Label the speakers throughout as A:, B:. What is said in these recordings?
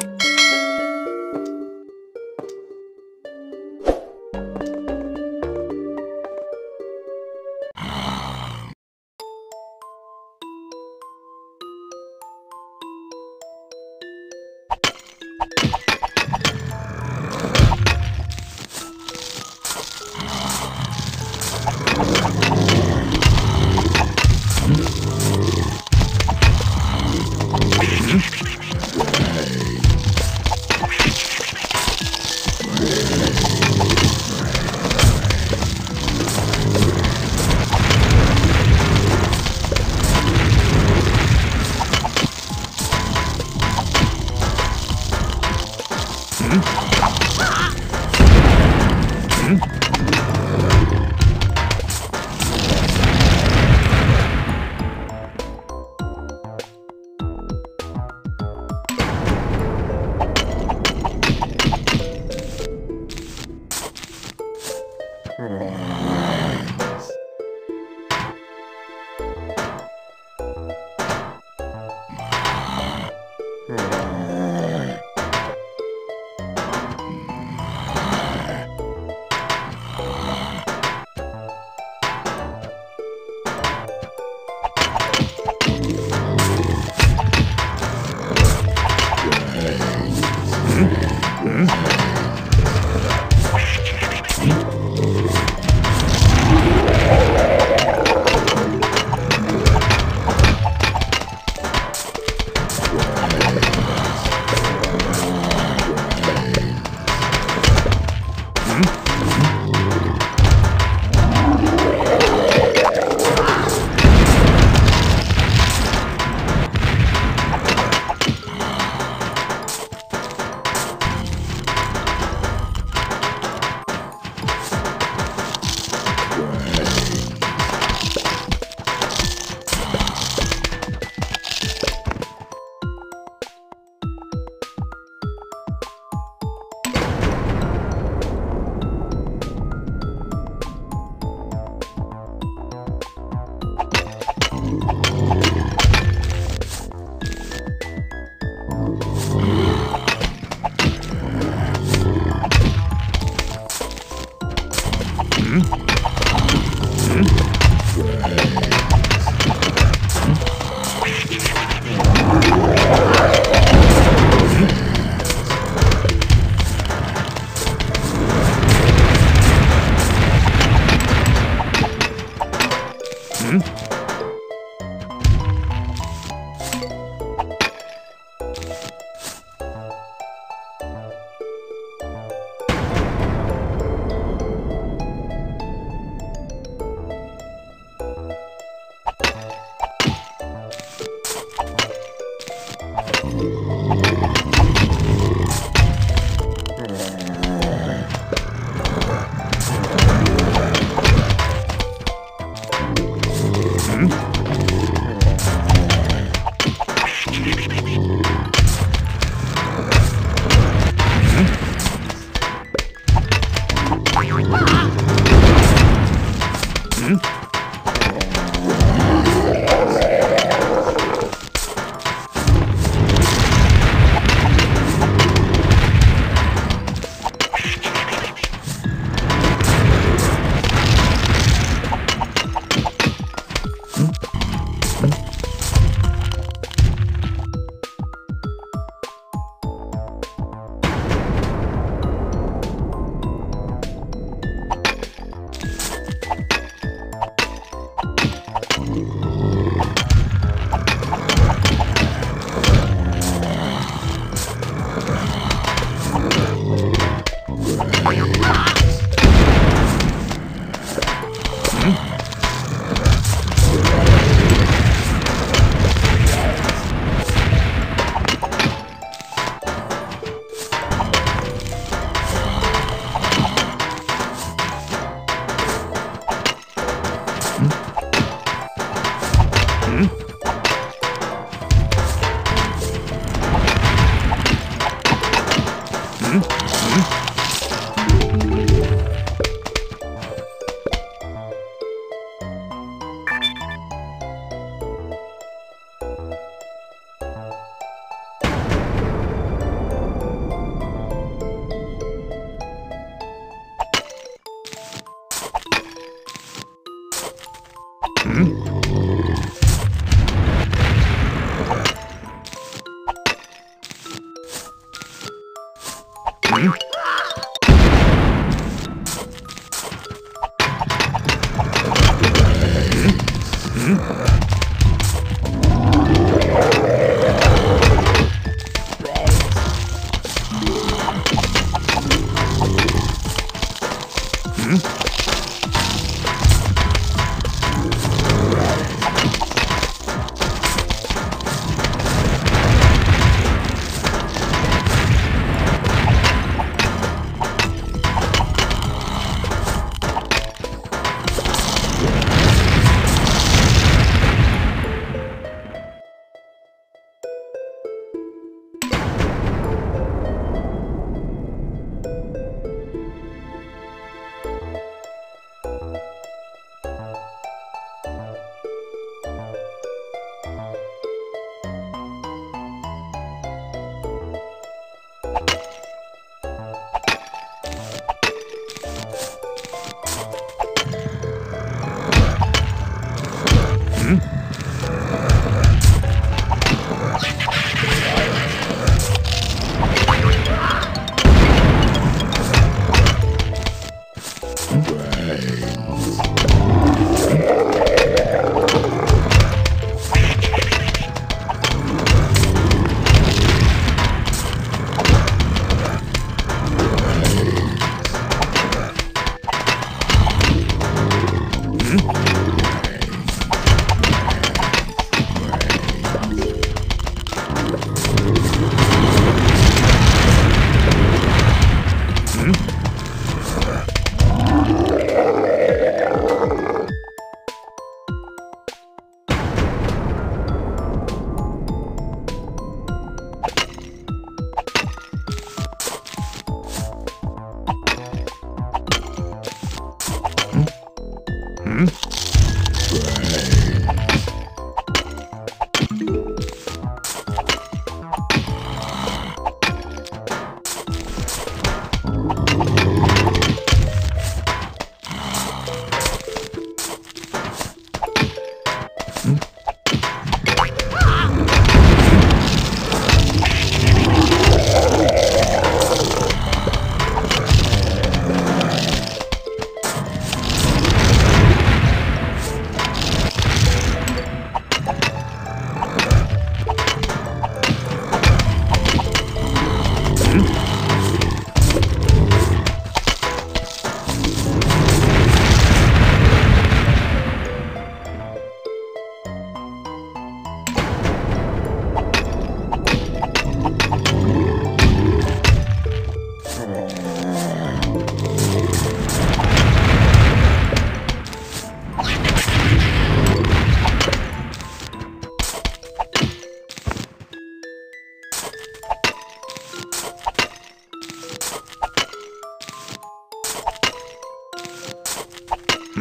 A: Thank you.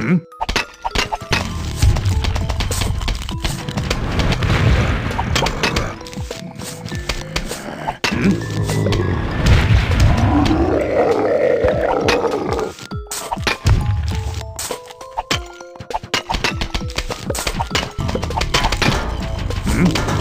A: 嗯。嗯。嗯。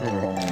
A: Yeah.